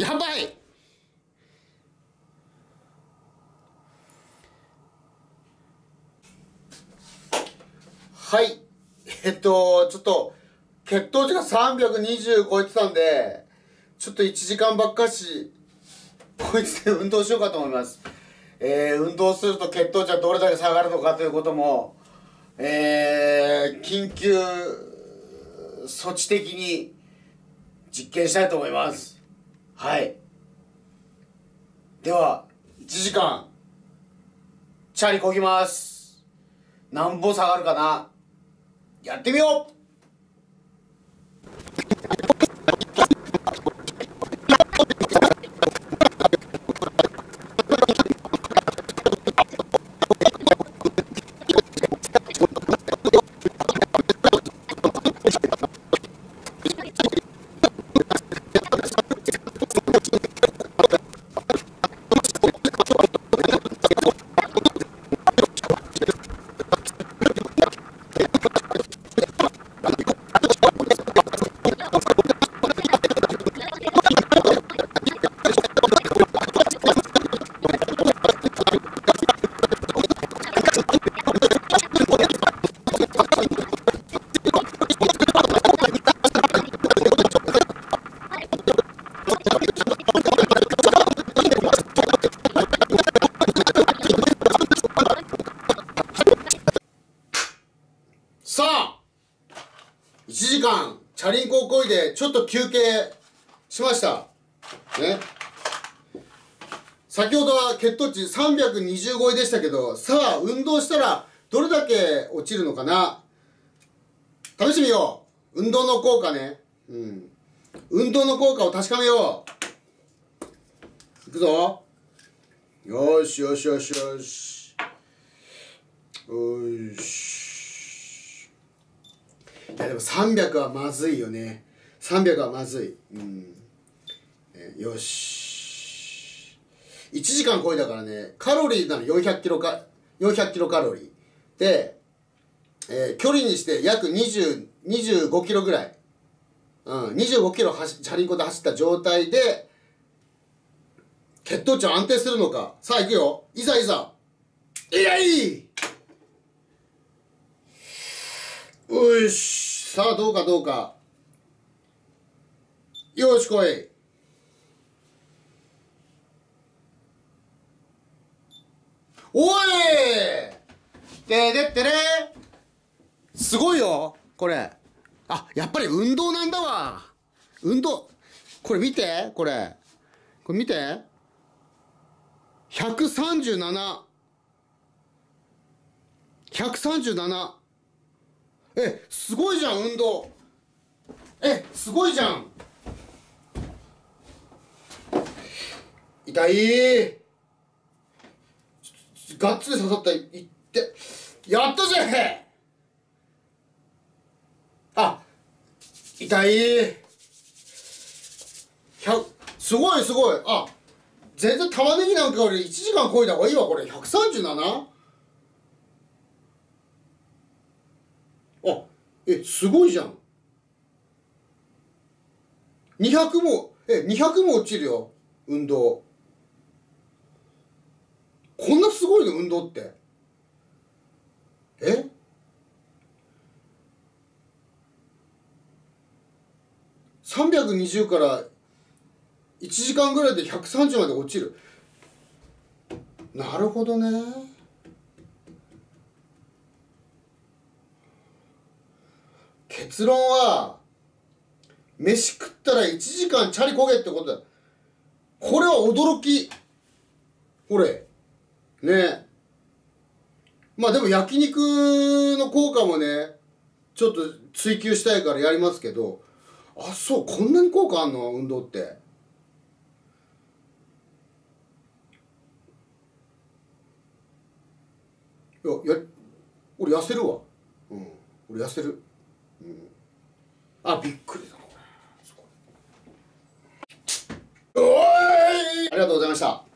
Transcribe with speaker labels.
Speaker 1: やばい。はい。えっとちょっと血糖値が320超えてたんでちょっと1時間ばっかしこいつで運動しようかと思います。えー、運動すると血糖値はどれだけ下がるのかということもえー、緊急措置的に実験したいと思います。はい。では1時間。チャリこぎます。なんぼ下がるかな。やってみようさあ1時間チャリンコをこいでちょっと休憩しました。ね。先ほどは血糖値320超えでしたけどさあ運動したらどれだけ落ちるのかな？試してみよう。運動の効果ね。うん。運動の効果を確かめよう。いくぞ。よしよしよしよし。よし。いやでも300はまずいよね。300はまずい。うん、えよし。1時間超えたからね。カロリーなの。400キロか400キロカロリー。で、えー距離にして約20 25キロぐらい。うん、25キロ走チャリンコで走った状態で血糖値は安定するのか。さあ行くよ。いざいざ。いやい。よし。さあどうかどうか。よし来い。おい。ででってれ。すごいよこれ。あやっぱり運動なんだわ。運動。これ見てこれ。これ見て。137 137えすごいじゃん運動。えすごいじゃん。痛い。ちょがっつり刺さった。いって。やったぜあ痛い。100すごいすごい。あ全然玉ねぎなんかより1時間超えた方がいいわこれ。137? あえすごいじゃん。200もえ200も落ちるよ運動。こんなすごいの運動って。え？320から1時間ぐらいで130まで落ちる。なるほどね。結論は飯食ったら1時間チャリこげってことだ。これは驚き。これ。ね。まあでも焼肉の効果もねちょっと追求したいからやりますけど。あそうこんなに効果あんの？運動って。いやや俺痩せるわ。うん。俺痩せる。あびっくりだな。これおーい。ありがとうございました。